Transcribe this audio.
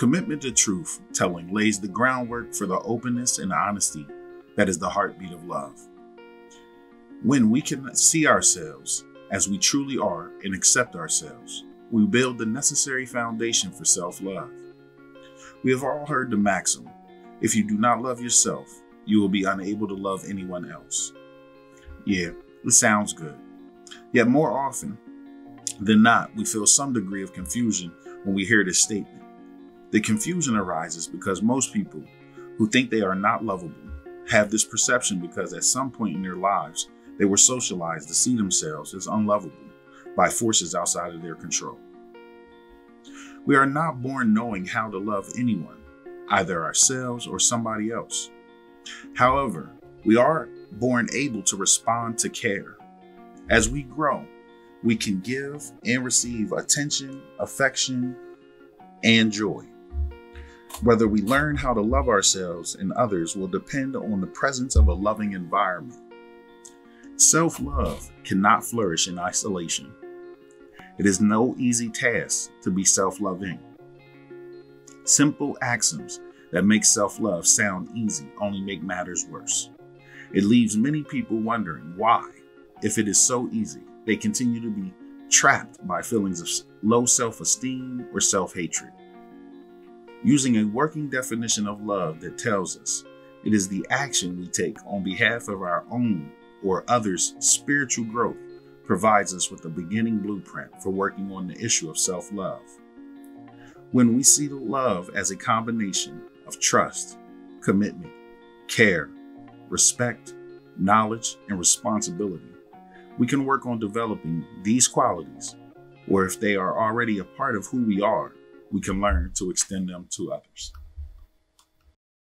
Commitment to truth telling lays the groundwork for the openness and honesty that is the heartbeat of love. When we can see ourselves as we truly are and accept ourselves, we build the necessary foundation for self love. We have all heard the maxim if you do not love yourself, you will be unable to love anyone else. Yeah, it sounds good. Yet more often than not, we feel some degree of confusion when we hear this statement. The confusion arises because most people who think they are not lovable have this perception because at some point in their lives, they were socialized to see themselves as unlovable by forces outside of their control. We are not born knowing how to love anyone, either ourselves or somebody else. However, we are born able to respond to care. As we grow, we can give and receive attention, affection, and joy. Whether we learn how to love ourselves and others will depend on the presence of a loving environment. Self love cannot flourish in isolation. It is no easy task to be self loving. Simple axioms that make self love sound easy only make matters worse. It leaves many people wondering why, if it is so easy, they continue to be trapped by feelings of low self esteem or self hatred. Using a working definition of love that tells us it is the action we take on behalf of our own or others' spiritual growth provides us with a beginning blueprint for working on the issue of self love. When we see love as a combination of trust, commitment, care, respect, knowledge, and responsibility, we can work on developing these qualities, or if they are already a part of who we are, we can learn to extend them to others.